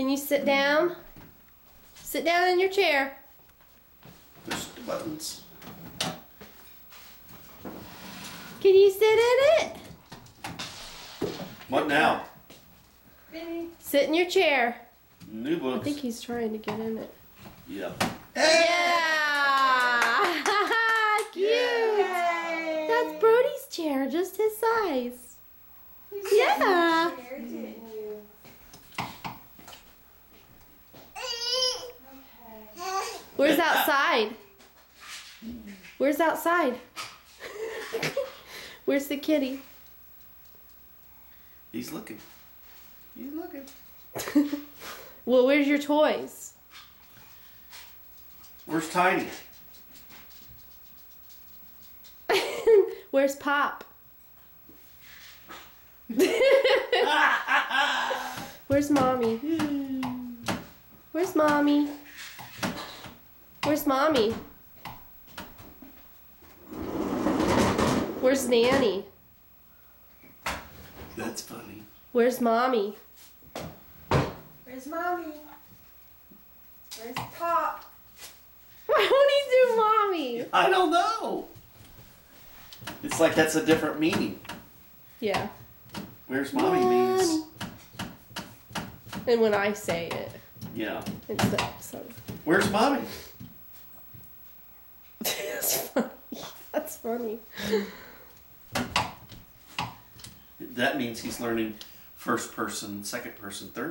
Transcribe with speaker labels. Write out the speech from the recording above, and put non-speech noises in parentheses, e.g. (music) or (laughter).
Speaker 1: Can you sit down? Sit down in your chair.
Speaker 2: Push the buttons.
Speaker 1: Can you sit in it?
Speaker 2: What now?
Speaker 1: Sit in your chair.
Speaker 2: New
Speaker 1: I think he's trying to get in it.
Speaker 2: Yeah.
Speaker 1: Yeah! (laughs) Cute! That's Brodie's chair, just his size. Yeah. Where's outside? Where's outside? (laughs) Where's the kitty?
Speaker 2: He's looking. He's looking. (laughs)
Speaker 1: Well, where's your toys?
Speaker 2: Where's Tiny? (laughs)
Speaker 1: Where's Pop? Where's Mommy? Where's Mommy? Where's Mommy? Where's Nanny?
Speaker 2: That's funny.
Speaker 1: Where's Mommy?
Speaker 3: Where's mommy? Where's Pop? (laughs)
Speaker 1: Why won't he do Mommy?
Speaker 2: I don't know. It's like that's a different meaning.
Speaker 1: Yeah.
Speaker 2: Where's mommy means.
Speaker 1: And when I say it,
Speaker 2: Yeah.
Speaker 1: it's the so.
Speaker 2: Where's mommy?
Speaker 1: That's funny. (laughs) That's funny.
Speaker 2: That means he's learning first person, second person, third